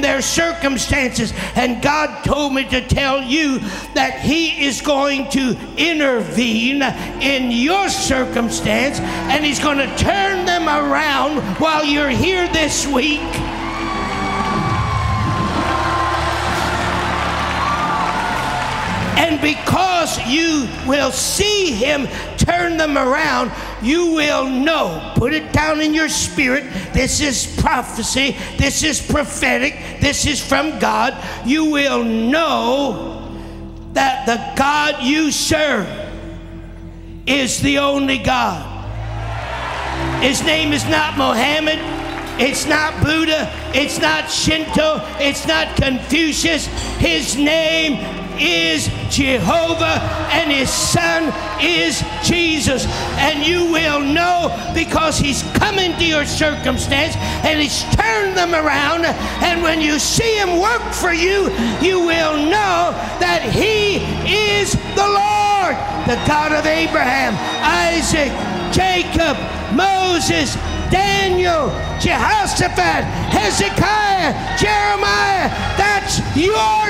their circumstances. And God told me to tell you that He is going to intervene in your circumstance and He's going to turn them around while you're here this week. And because you will see him turn them around, you will know. Put it down in your spirit. This is prophecy. This is prophetic. This is from God. You will know that the God you serve is the only God. His name is not Mohammed. It's not Buddha. It's not Shinto. It's not Confucius. His name is Jehovah and his son is Jesus. And you will know because he's come into your circumstance and he's turned them around. And when you see him work for you, you will know that he is the Lord, the God of Abraham, Isaac, Jacob, Moses, Daniel, Jehoshaphat, Hezekiah, Jeremiah. That's your.